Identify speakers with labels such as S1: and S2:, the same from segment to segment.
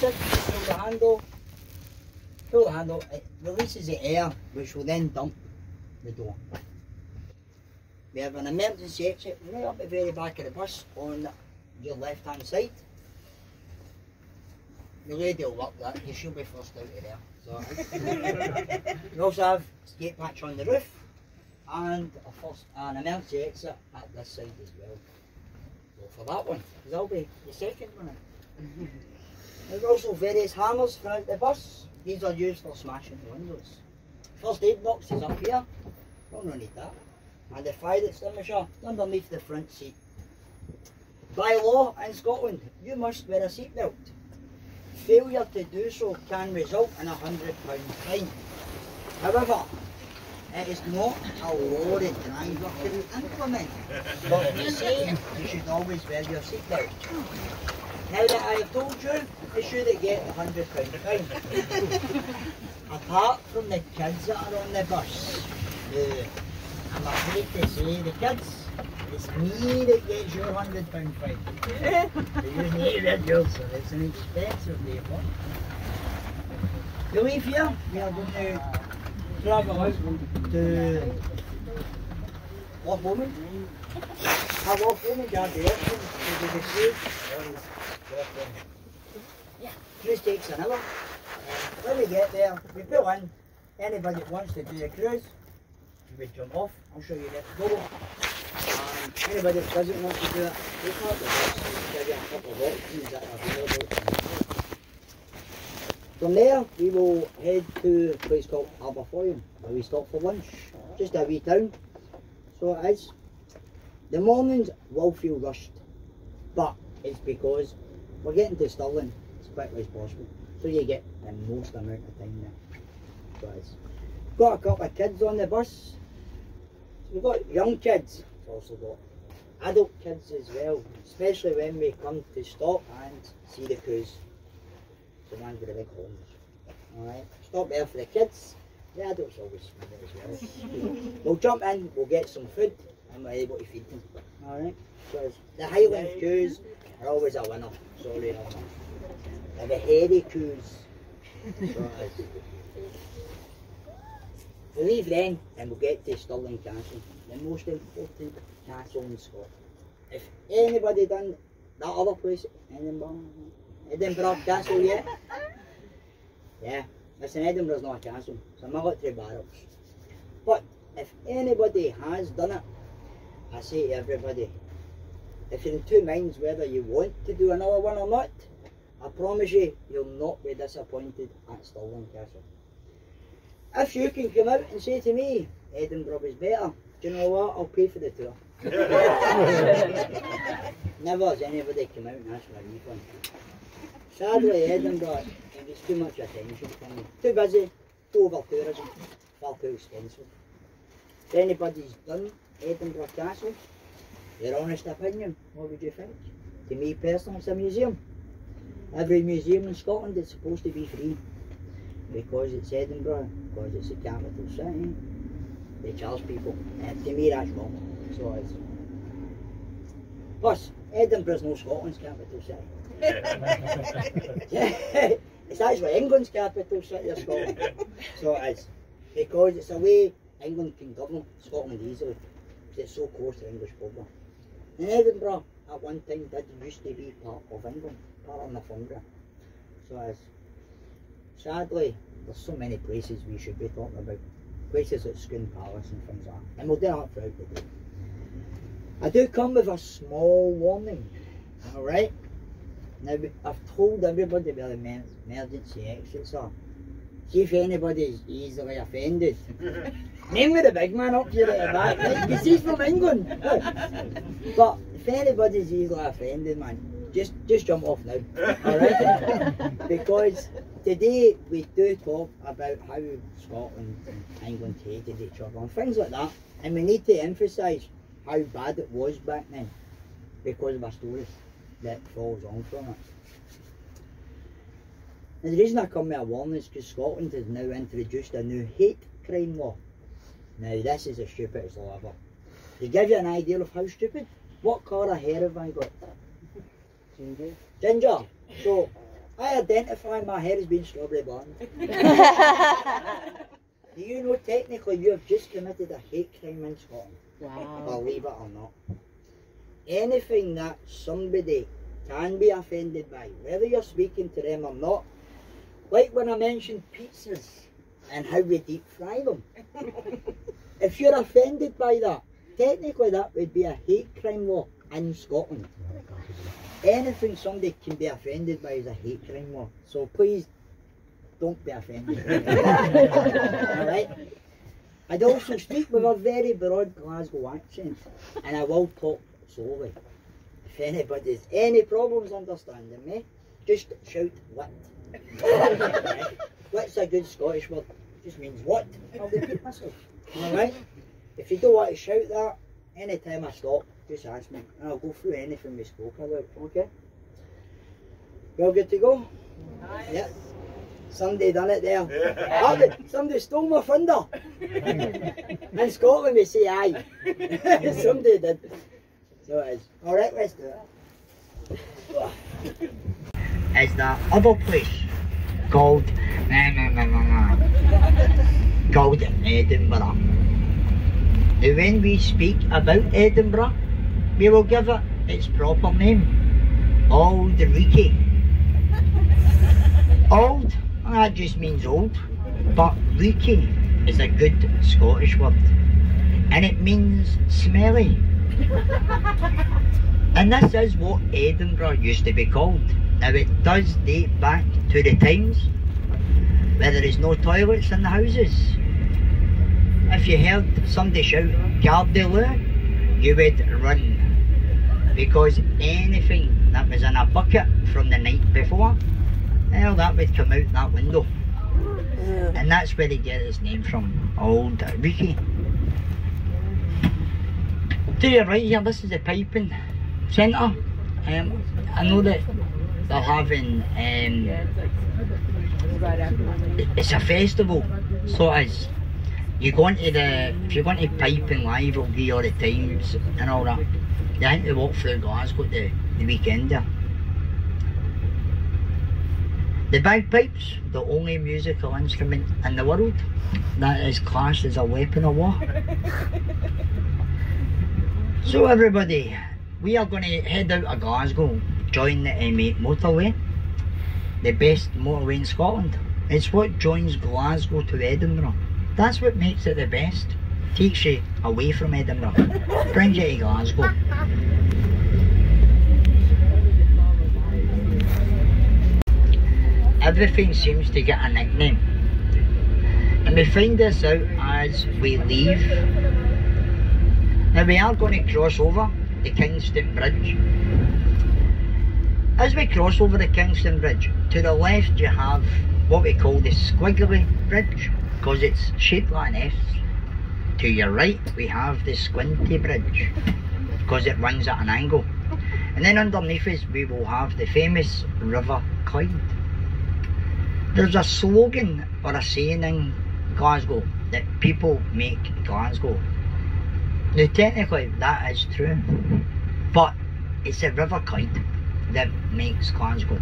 S1: pull the handle, pull the handle, it releases the air, which will then dump the door. We have an emergency exit right up the very back of the bus on your left hand side. The lady will work that, you should be first out of there. So, we also have a skate patch on the roof and a first, an emergency exit at this side as well. Go for that one, because that'll be the second one. There's also various hammers throughout the bus. These are used for smashing the windows. First aid box is up here. Don't need that. And the fire extinguisher underneath the front seat. By law in Scotland, you must wear a seatbelt. Failure to do so can result in a £100 fine. However, it is not a law the driver can implement. But the same, you should always wear your seatbelt. Now that I have told you, I should get a hundred pound fine. Apart from the kids that are on the bus, the, I'm afraid to say the kids, it's me that gets your hundred pound fine. you need it yourself, it's an expensive. To leave here, we are going to travel to Loch Lomond. Have Loch Lomond our directions to the cruise. Yeah, cruise takes an hour. Uh, when we get there, we pull in. Anybody that wants to do the cruise, we jump off. I'll show you to go. And anybody that doesn't want to do it, we can the bus. Give you a couple of options that are available. From there, we will head to a place called Aberfoyle, where we stop for lunch. Just a wee town. So it is. The mornings will feel rushed, but it's because we're getting to Stirling as quickly as possible. So you get the most amount of time there. It's got a couple of kids on the bus. We've got young kids. We've also got adult kids as well, especially when we come to stop and see the cruise. The ones with the big horns. Alright, stop there for the kids. The adults always there as well. we'll jump in, we'll get some food, and we're able to feed them. Alright, because the Highland queues are always a winner. Sorry, no. They're the hairy queues. So. We leave then, and we'll get to Stirling Castle, the most important castle in Scotland. If anybody done that other place, Edinburgh, Edinburgh Castle yet? Yeah, listen, Edinburgh's not a castle, it's a three barracks. But if anybody has done it, I say to everybody, if you're in two minds whether you want to do another one or not, I promise you, you'll not be disappointed at Stirling Castle. If you can come out and say to me, Edinburgh is better, do you know what? I'll pay for the tour. Never has anybody come out and asked for a refund. Sadly, Edinburgh, it gets too much attention from me. Too busy, too over tourism, far too expensive. If anybody's done Edinburgh Castle, your honest opinion, what would you think? To me personally, it's a museum. Every museum in Scotland is supposed to be free. Because it's Edinburgh, because it's the capital city, they charge people. And to me that's wrong. So it's. Plus, Edinburgh's no Scotland's capital city. it's actually England's capital city of Scotland. So it is. Because it's a way England can govern Scotland easily. It's so close to English border. And Edinburgh at one time did used to be part of England, part of Northumbria. So is. Sadly, there's so many places we should be talking about. Places like Scone Palace and things like that. And we'll do that throughout the day. I do come with a small warning. Alright? Now, I've told everybody where the emer- emergency exits are. See if anybody's easily offended. Name me the big man up here at the back, right? Because he's from England. but if anybody's easily offended, man, just just jump off now. Alright? because today we do talk about how Scotland and England hated each other and things like that. And we need to emphasise how bad it was back then because of a story that follows on from it. And the reason I come with a warning is because Scotland has now introduced a new hate crime law. Now this is the stupidest law ever. To give you an idea of how stupid, what colour of hair have I got?
S2: Ginger.
S1: Ginger. So I identify my hair as being strawberry blonde. Do you know technically you have just committed a hate crime in Scotland?
S2: Wow.
S1: Believe it or not. Anything that somebody can be offended by, whether you're speaking to them or not, like when I mentioned pizzas and how we deep fry them. if you're offended by that, technically that would be a hate crime law in Scotland. Anything somebody can be offended by is a hate crime law. So please don't be offended. Alright? I'd also speak with a very broad Glasgow accent and I will talk slowly. If anybody's any problems understanding me, just shout what. What's a good Scottish word? Just means what. I'll repeat myself. Alright? If you don't want to shout that, anytime I stop, just ask me and I'll go through anything we spoke about, okay? You all good to go? Yep. Somebody done it there. Oh, they- somebody stole my thunder. In Scotland we say aye. somebody did. So it is. Alright, let's do it. Is the other place called nah, nah, nah, nah, nah, called Edinburgh. Now when we speak about Edinburgh, we will give it its proper name. Old Reekie. Old, that just means old, but Reekie is a good Scottish word. And it means smelly. And this is what Edinburgh used to be called. Now it does date back to the times where there is no toilets in the houses. If you heard somebody shout Gardyloo, you would run. Because anything that was in a bucket from the night before, well that would come out that window. Mm. And that's where they get its name from, Old Reekie. To your right here, this is the piping centre. Um, I know that they're having, um, it's a festival, so is. You go into the, if you're going to piping live, it'll you all the times and all that. You think to walk through Glasgow the, the weekend there. The bagpipes, the only musical instrument in the world that is classed as a weapon of war. so everybody, we are going to head out of Glasgow, join the M8 motorway, the best motorway in Scotland. It's what joins Glasgow to Edinburgh. That's what makes it the best. Takes you away from Edinburgh, brings you to Glasgow. Everything seems to get a nickname. And we find this out as we leave. Now we are going to cross over the Kingston Bridge. As we cross over the Kingston Bridge, to the left you have what we call the Squiggly Bridge, because it's shaped like an S. To your right we have the Squinty Bridge, because it runs at an angle. And then underneath us we will have the famous River Clyde. There's a slogan or a saying in Glasgow that people make Glasgow. Now technically that is true, but it's the River Clyde that makes Glasgow.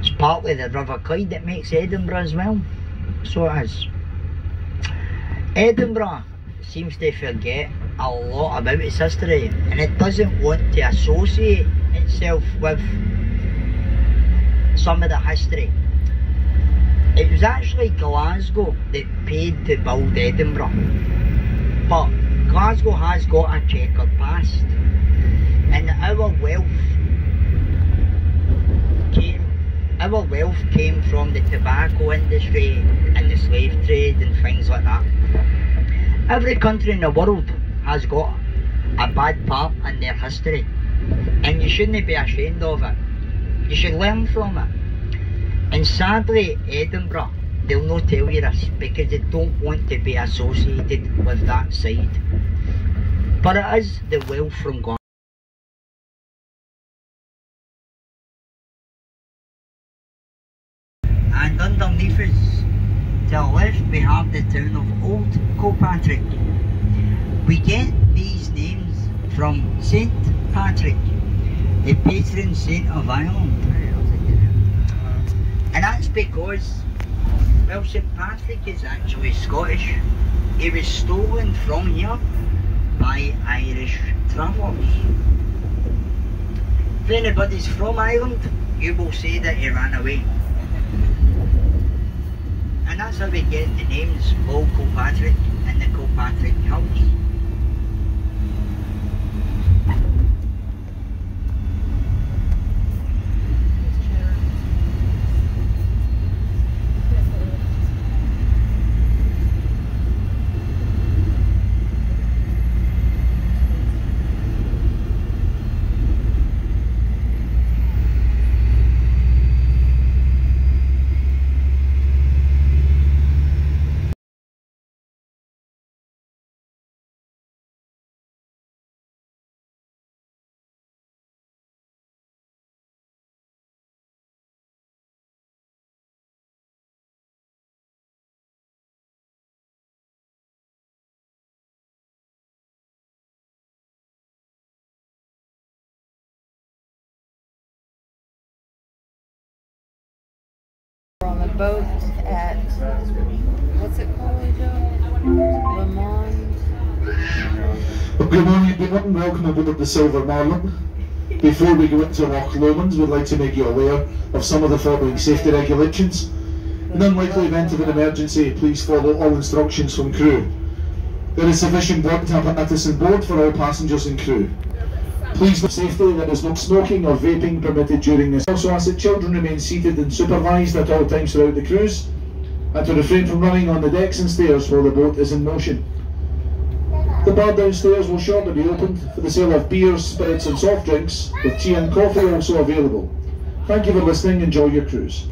S1: It's partly the River Clyde that makes Edinburgh as well. So it is. Edinburgh seems to forget a lot about its history and it doesn't want to associate itself with some of the history. It was actually Glasgow that paid to build Edinburgh. But Glasgow has got a checkered past. And our wealth came our wealth came from the tobacco industry and the slave trade and things like that. Every country in the world has got a bad part in their history. And you shouldn't be ashamed of it. You should learn from it. And sadly, Edinburgh, they'll not tell you this because they don't want to be associated with that side. But it is the wealth from God. And underneath us, to the left, we have the town of Old Kilpatrick. We get these names from St. Patrick, the patron saint of Ireland. And that's because, well, St. Patrick is actually Scottish. He was stolen from here by Irish travellers. If anybody's from Ireland, you will say that he ran away. And that's how we get the names Old Kilpatrick and the Kilpatrick Hills.
S3: We're on the boat at what's it called, Joe? Le Monde.
S4: Good morning everyone, welcome aboard the Silver Marlin. Before we go into Loch Lomond, we'd like to make you aware of some of the following safety regulations. In the unlikely event of an emergency, please follow all instructions from crew. There is sufficient water apparatus on board for all passengers and crew. Please note safety, there is no smoking or vaping permitted during this. Also ask that children remain seated and supervised at all times throughout the cruise, and to refrain from running on the decks and stairs while the boat is in motion. The bar downstairs will shortly be opened for the sale of beers, spirits and soft drinks, with tea and coffee also available. Thank you for listening, enjoy your cruise.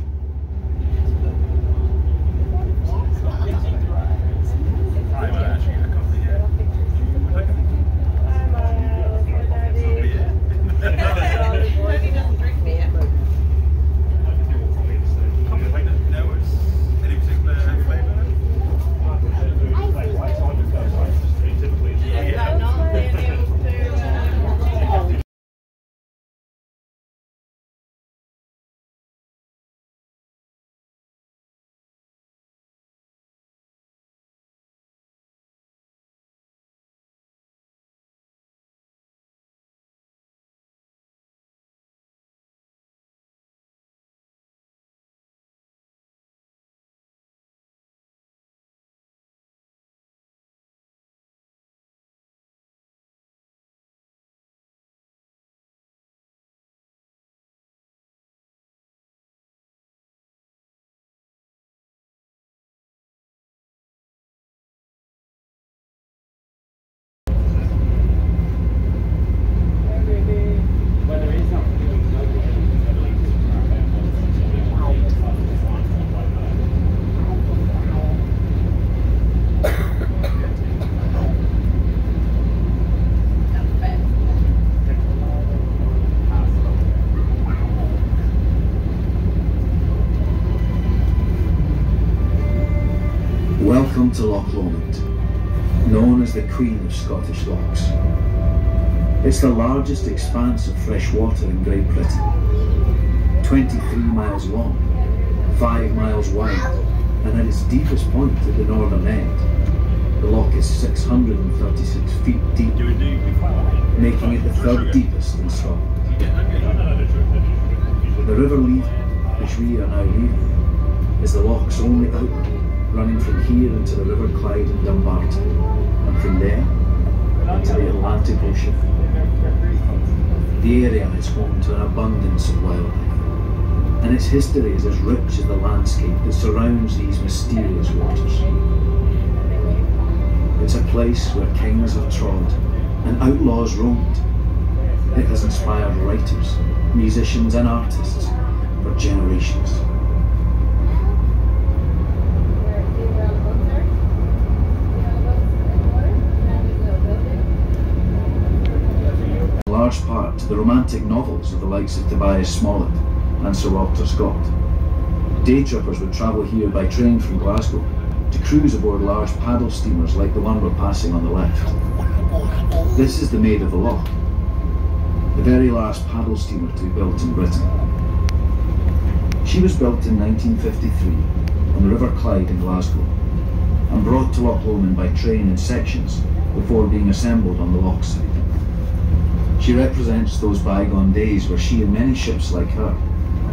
S5: To Loch Lomond, known as the Queen of Scottish Lochs. It's the largest expanse of fresh water in Great Britain. 23 miles long, 5 miles wide, and at its deepest point at the northern end, the loch is 636 feet deep, making it the third deepest in Scotland. The River Lee, which we are now leaving, is the loch's only outlet running from here into the River Clyde in Dumbarton, and from there into the Atlantic Ocean. The area is home to an abundance of wildlife, and its history is as rich as the landscape that surrounds these mysterious waters. It's a place where kings have trod and outlaws roamed. It has inspired writers, musicians and artists for generations. The romantic novels of the likes of Tobias Smollett and Sir Walter Scott. Day trippers would travel here by train from Glasgow to cruise aboard large paddle steamers like the one we're passing on the left. This is the Maid of the Loch, the very last paddle steamer to be built in Britain. She was built in 1953 on the River Clyde in Glasgow and brought to Loch Lomond by train in sections before being assembled on the loch side. She represents those bygone days where she and many ships like her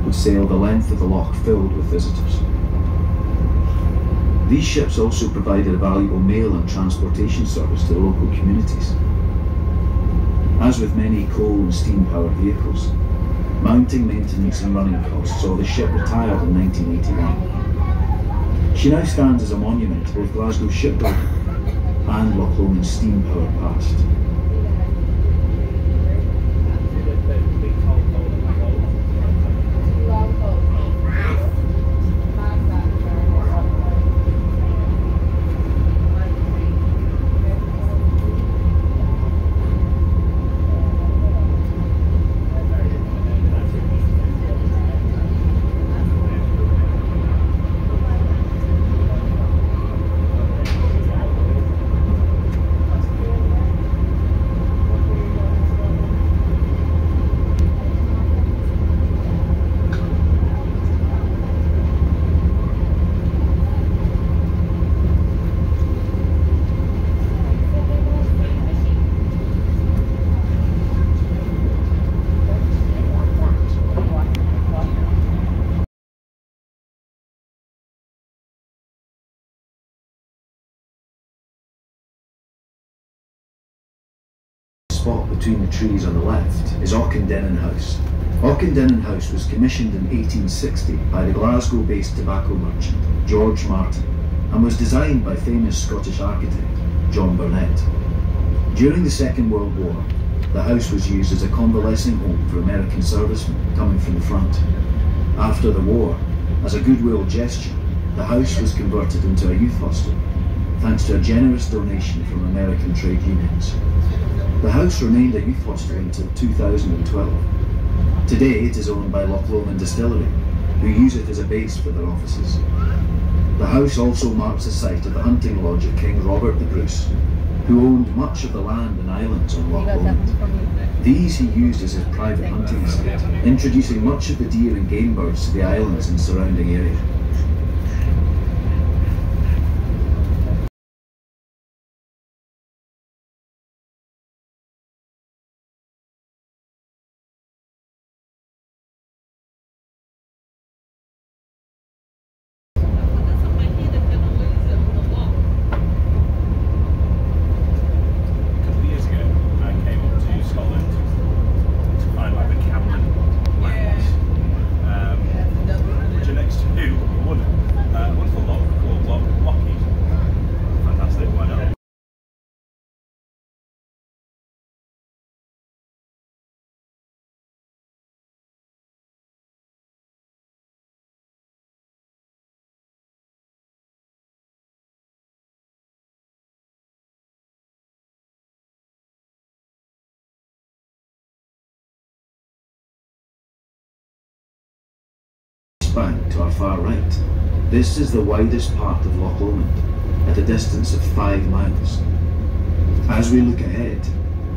S5: would sail the length of the loch filled with visitors. These ships also provided a valuable mail and transportation service to the local communities. As with many coal and steam powered vehicles, mounting maintenance and running costs saw the ship retired in 1981. She now stands as a monument to both Glasgow shipbuilding and Loch Lomond's steam powered past. Spot between the trees on the left is Auchendennan House. Auchendennan House was commissioned in 1860 by the Glasgow-based tobacco merchant George Martin and was designed by famous Scottish architect John Burnet. During the Second World War, the house was used as a convalescing home for American servicemen coming from the front. After the war, as a goodwill gesture, the house was converted into a youth hostel, thanks to a generous donation from American trade unions. The house remained a youth hostel until 2012. Today it is owned by Loch Lomond Distillery, who use it as a base for their offices. The house also marks the site of the hunting lodge of King Robert the Bruce, who owned much of the land and islands on Loch Lomond. These he used as his private hunting estate, introducing much of the deer and game birds to the islands and surrounding area.
S6: A couple of years ago, I came up to Scotland to find like the Camlin Lighthouse, um, which are next to one uh, wonderful loch called Loch Lockheed. Fantastic, why not?
S5: Bank to our far right. This is the widest part of Loch Lomond, at a distance of five miles. As we look ahead,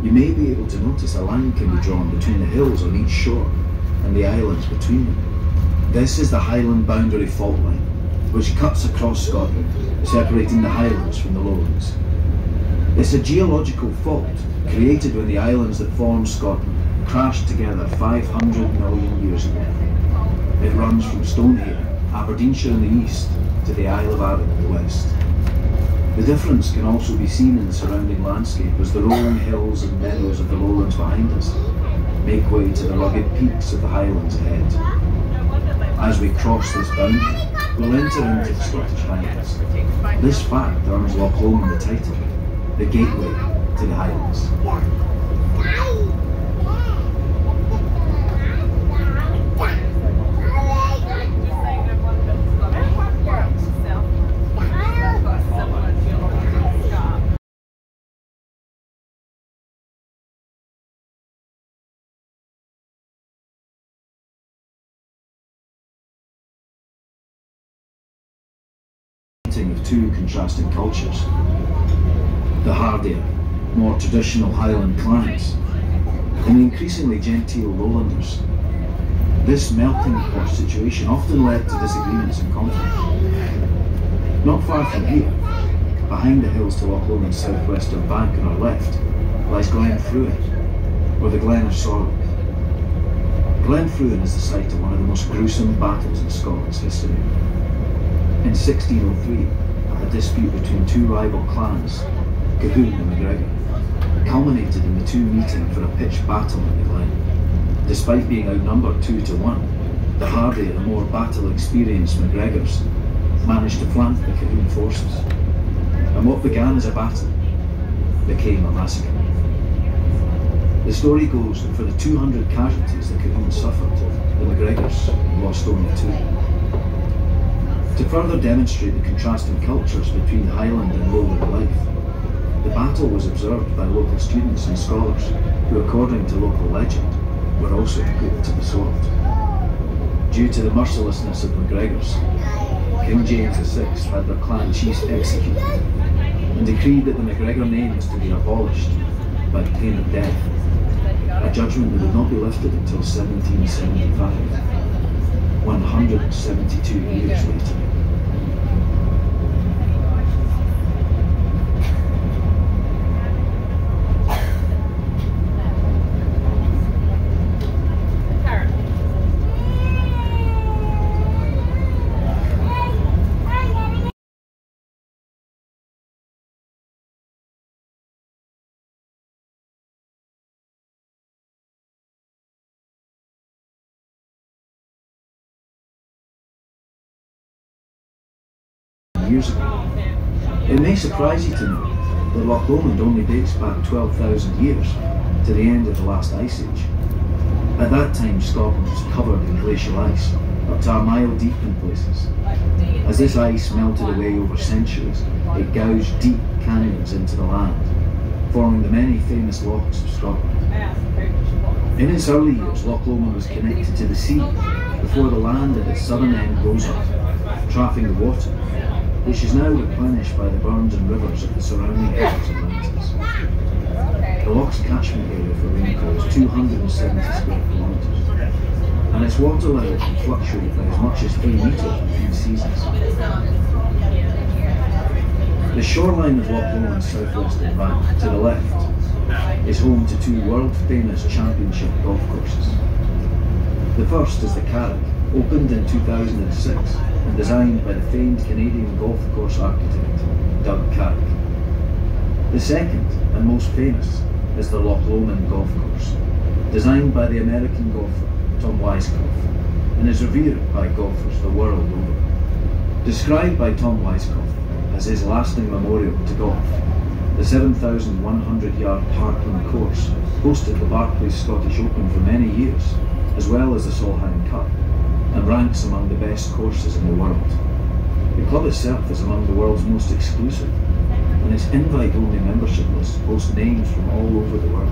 S5: you may be able to notice a line can be drawn between the hills on each shore and the islands between them. This is the Highland Boundary Fault Line, which cuts across Scotland, separating the Highlands from the Lowlands. It's a geological fault created when the islands that form Scotland crashed together 500 million years ago. It runs from Stonehaven, Aberdeenshire in the east, to the Isle of Arran in the west. The difference can also be seen in the surrounding landscape as the rolling hills and meadows of the lowlands behind us make way to the rugged peaks of the highlands ahead. As we cross this boundary, we'll enter into the Scottish Highlands. This fact earns Loch Lomond the title, the gateway to the Highlands. meeting of two contrasting cultures. The hardier, more traditional Highland clans, and the increasingly genteel lowlanders. This melting pot situation often led to disagreements and conflict. Not far from here, behind the hills to Loch Lomond's southwestern bank on our left, lies Glen Fruin, or the Glen of Sorrow. Glen Fruin is the site of one of the most gruesome battles in Scotland's history. In 1603, a dispute between two rival clans, Colquhoun and MacGregor, culminated in the two meeting for a pitched battle in the Glen. Despite being outnumbered two to one, the hardy and more battle-experienced MacGregors managed to flank the Colquhoun forces. And what began as a battle became a massacre. The story goes that for the 200 casualties the Colquhoun suffered, the MacGregors lost only two. To further demonstrate the contrasting cultures between Highland and Lowland life, the battle was observed by local students and scholars who, according to local legend, were also put to the sword. Due to the mercilessness of MacGregors, King James VI had their clan chiefs executed and decreed that the MacGregor name was to be abolished by pain of death, a judgment that would not be lifted until 1775, 172 years later. Years ago. It may surprise you to know that Loch Lomond only dates back 12,000 years to the end of the last ice age. At that time, Scotland was covered in glacial ice, up to a mile deep in places. As this ice melted away over centuries, it gouged deep canyons into the land, forming the many famous lochs of Scotland. In its early years, Loch Lomond was connected to the sea before the land at its southern end rose up, trapping the water which is now replenished by the burns and rivers of the surrounding hills and mountains. The loch's catchment area for rainfall is 270 square kilometres, and its water level can fluctuate by as much as 3 metres between seasons. The shoreline of Loch Lomond's southwestern bank, to the left, is home to two world-famous championship golf courses. The first is the Carrick, opened in 2006 and designed by the famed Canadian golf course architect Doug Carrick. The second and most famous is the Loch Lomond Golf Course, designed by the American golfer Tom Weiskopf and is revered by golfers the world over. Described by Tom Weiskopf as his lasting memorial to golf, the 7,100 yard Parkland course hosted the Barclays Scottish Open for many years, as well as the Solheim Cup, and ranks among the best courses in the world. The club itself is among the world's most exclusive, and its invite-only membership list boasts names from all over the world.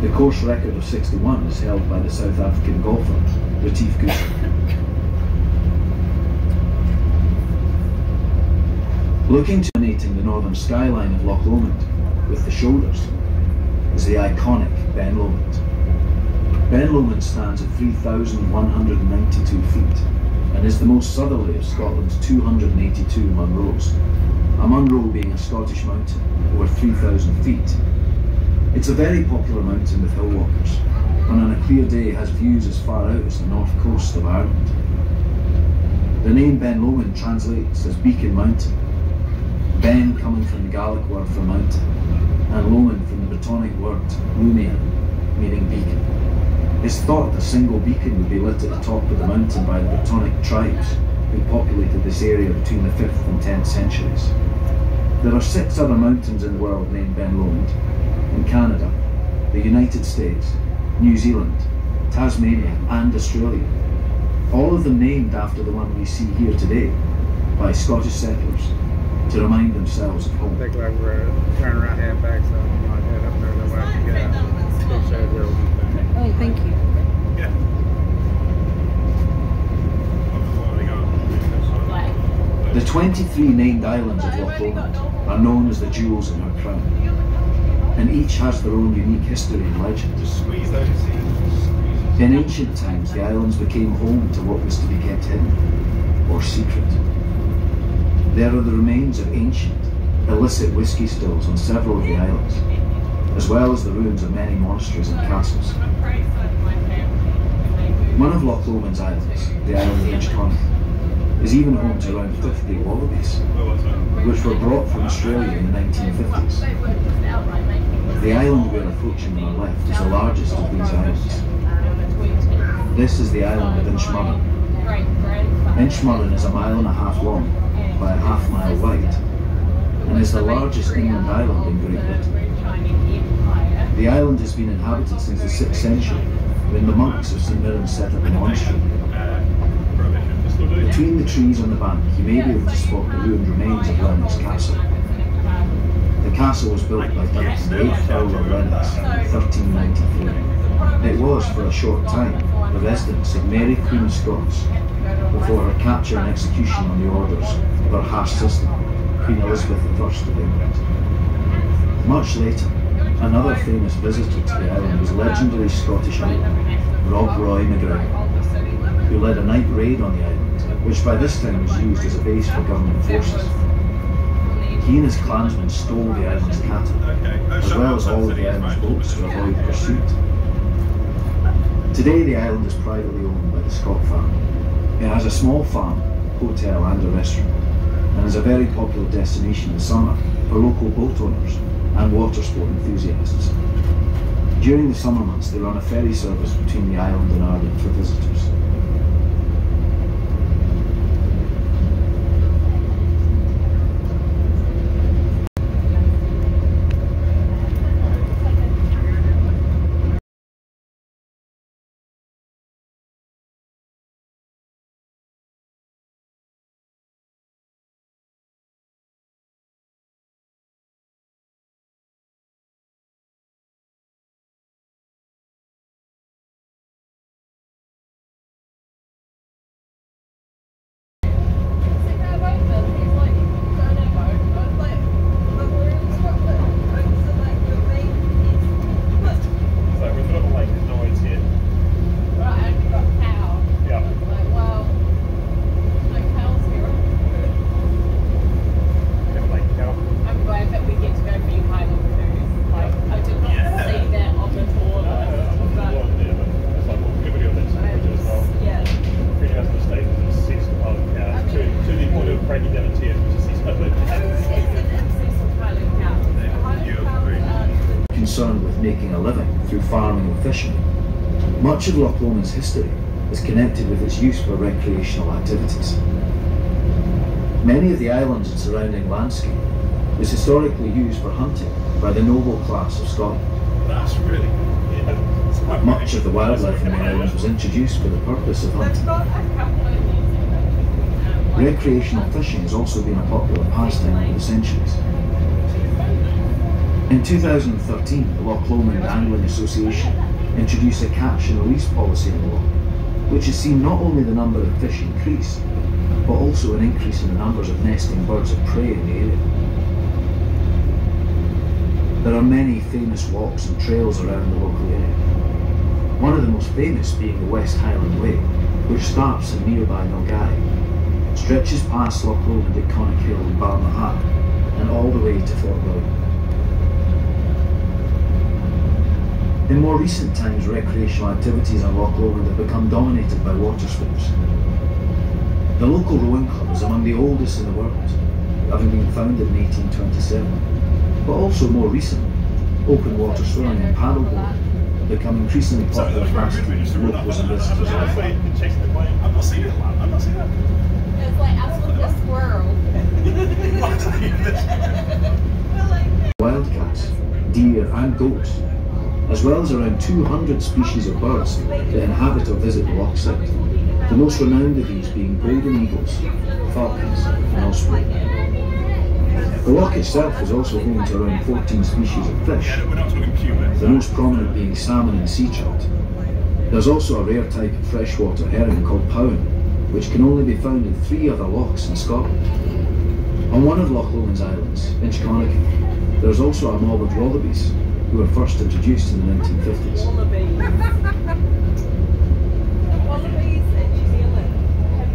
S5: The course record of 61 is held by the South African golfer Retief Goosen. Looking to dominating the northern skyline of Loch Lomond with the shoulders is the iconic Ben Lomond. Ben Lomond stands at 3,192 feet and is the most southerly of Scotland's 282 Munros, a Munro being a Scottish mountain over 3,000 feet. It's a very popular mountain with hill walkers, and on a clear day has views as far out as the north coast of Ireland. The name Ben Lomond translates as Beacon Mountain, Ben coming from the Gaelic word for mountain, and Lomond from the Brittonic word Lumia, meaning beacon. It's thought a single beacon would be lit at the top of the mountain by the Brittonic tribes who populated this area between the 5th and 10th centuries. There are six other mountains in the world named Ben Lomond, in Canada, the United States, New Zealand, Tasmania and Australia, all of them named after the one we see here today by Scottish settlers to remind themselves of home.
S7: I think like we're turning so I'm head up there, I get out.
S3: Oh, thank you.
S5: The 23 named islands of Loch Lomond are known as the jewels in her crown, and each has their own unique history and legend.
S6: In
S5: ancient times, the islands became home to what was to be kept hidden, or secret. There are the remains of ancient, illicit whisky stills on several of the islands, as well as the ruins of many monasteries and castles. One of Loch Lomond's islands, the island of Inchconn, is even home to around 50 wallabies, which were brought from Australia in the 1950s. The island we're approaching on our left is the largest of these islands. This is the island of Inchmurrin. Inchmurrin is a mile and a half long by a half mile wide and is the largest inland island in Great Britain. The island has been inhabited since the 6th century when the monks of St Mirren set up a monastery. Between the trees on the bank, you may be able to spot the ruined remains of Lennox Castle. The castle was built by Duncan, eighth Earl of Lennox in 1393. It was, for a short time, the residence of Mary Queen of Scots before her capture and execution on the orders of her half-sister, Queen Elizabeth I of England. Much later, another famous visitor to the island was legendary Scottish outlaw Rob Roy McGregor, who led a night raid on the island, which by this time was used as a base for government forces. He and his clansmen stole the island's cattle, as well as all of the island's boats to avoid pursuit. Today the island is privately owned by the Scott family. It has a small farm, hotel and a restaurant, and is a very popular destination in summer for local boat owners and water sport enthusiasts. During the summer months they run a ferry service between the island and Ireland for visitors.
S6: So we've got a lake, there's noise here. Yeah. We have a lake cow.
S3: I'm glad that we get to go for you Highland cruise. Like, I did not
S6: Yeah.
S3: see that on the tour
S6: No, no, no,
S3: list.
S6: I'm not
S3: but
S6: involved there, but it's like, well, give it a list as well.
S3: Yeah.
S6: Pretty much the state is six wild cows. To, to the point of breaking down in tears, which is six wild cows.
S5: concerned with making a living through farming and fishing. Much of Loch Lomond's history is connected with its use for recreational activities. Many of the islands and surrounding landscape was historically used for hunting by the noble class of Scotland.
S6: That's really good. Yeah.
S5: Much of the wildlife
S6: That's
S5: in the islands was introduced for the purpose of hunting. Recreational fishing has also been a popular pastime over the centuries. In 2013, the Loch Lomond Angling Association introduced a catch and release policy in the law, which has seen not only the number of fish increase, but also an increase in the numbers of nesting birds of prey in the area. There are many famous walks and trails around the local area. One of the most famous being the West Highland Way, which starts in nearby Milngavie, stretches past Loch Lomond at Conic Hill and Balmaha, and all the way to Fort William. In more recent times, recreational activities on Loch Lomond have become dominated by water sports. The local rowing club is among the oldest in the world, having been founded in 1827. But also more recently, open water swimming and paddleboarding have become increasingly popular
S6: that's right,
S5: pastimes
S6: really,
S5: for
S6: just
S5: locals and
S6: and
S5: visitors
S6: down.
S5: alike.
S6: Wait, and chase the plane. I've not seen it, man. I've not seen it.
S3: It's like us the squirrel.
S6: I've seen this.
S5: wildcats, deer and goats, as well as around 200 species of birds that inhabit or visit the loch site, the most renowned of these being golden eagles, falcons and osprey. The loch itself is also home to around 14 species of fish, the most prominent being salmon and sea trout. There's also a rare type of freshwater herring called powan, which can only be found in three other lochs in Scotland. On one of Loch Lomond's islands, Inchconnachan, there is also a mob of wallabies who were first introduced in the 1950s.
S8: Wallabies. Wallabies in New Zealand have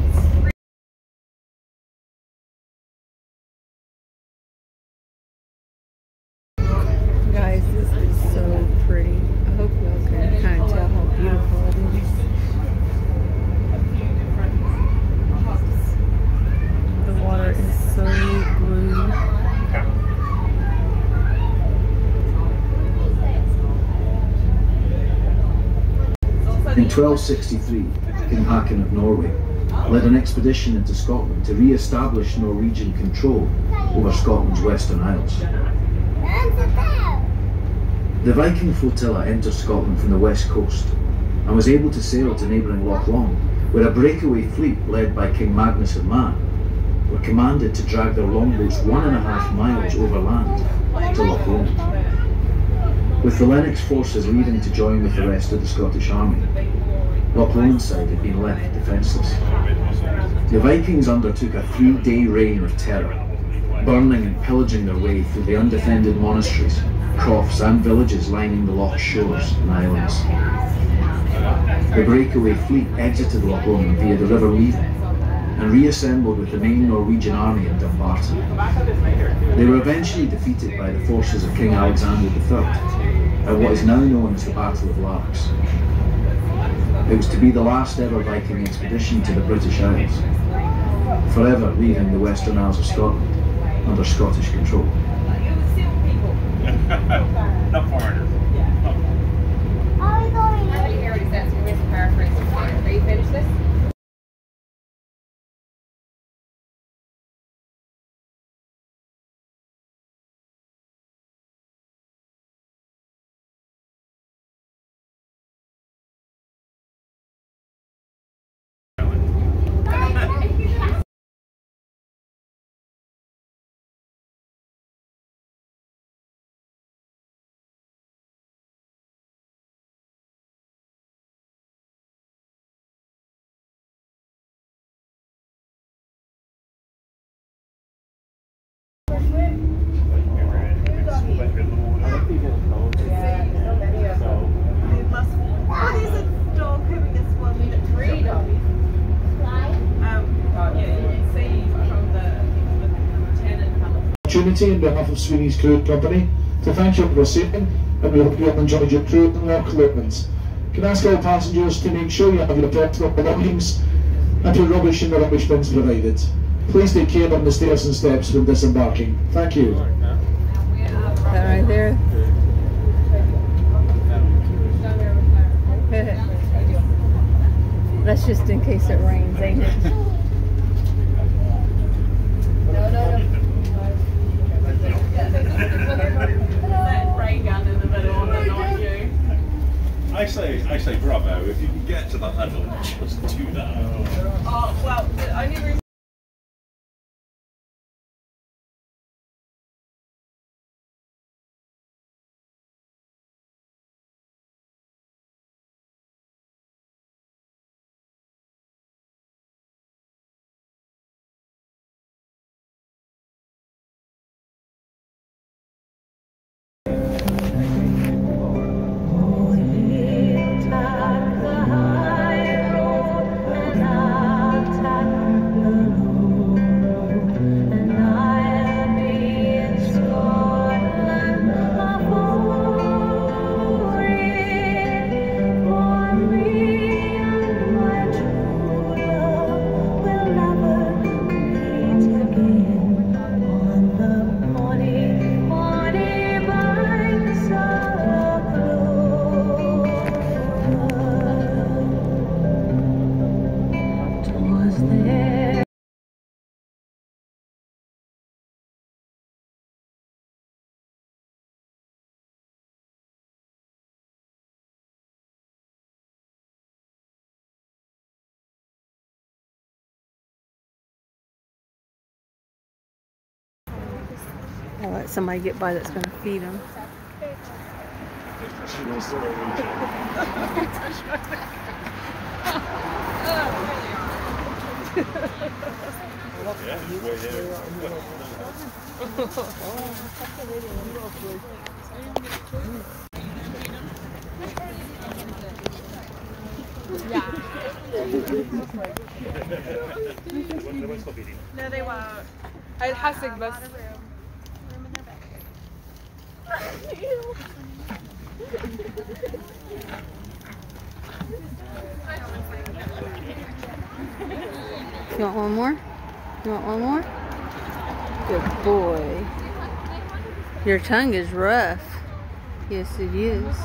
S3: Guys, this is so pretty. I hope y'all can kind of tell how beautiful it is. The water is so blue.
S5: In 1263, King Haakon of Norway led an expedition into Scotland to re-establish Norwegian control over Scotland's Western Isles. The Viking flotilla entered Scotland from the west coast and was able to sail to neighbouring Loch Long, where a breakaway fleet led by King Magnus of Man were commanded to drag their longboats one and a half miles overland to Loch Lomond. With the Lennox forces leaving to join with the rest of the Scottish army, Loch Lomond side had been left defenceless. The Vikings undertook a three-day reign of terror, burning and pillaging their way through the undefended monasteries, crofts and villages lining the loch shores and islands. The breakaway fleet exited Loch Lomond via the River Leven and reassembled with the main Norwegian army in Dumbarton. They were eventually defeated by the forces of King Alexander III at what is now known as the Battle of Largs. It was to be the last ever Viking expedition to the British Isles, forever leaving the Western Isles of Scotland under Scottish control.
S8: it was still people.
S6: Not foreigners.
S9: How many heritage sets are with paraphrasing? Are you finished this?
S8: It must. Oh, there's a dog having a swim in a tree. Um, yeah, you can see from the, the tenant colour.
S4: Opportunity on behalf of Sweeney's Cruise Company to thank you for sailing and we hope you have enjoyed your cruise and Loch Lomond. Can I ask all passengers to make sure you have your personal belongings and your rubbish in the rubbish bins provided. Please take care on the stairs and steps when disembarking. Thank you.
S3: That right there. That's just in case it rains, ain't it?
S8: That ray gun in the middle of it on you.
S6: I say, I say, bravo! If you
S3: somebody get by that's going to feed them.
S8: no, they won't.
S9: It has to
S3: you want one more? You want one more? Good boy. Your tongue is rough. Yes, it is.